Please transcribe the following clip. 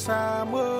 Kesa moi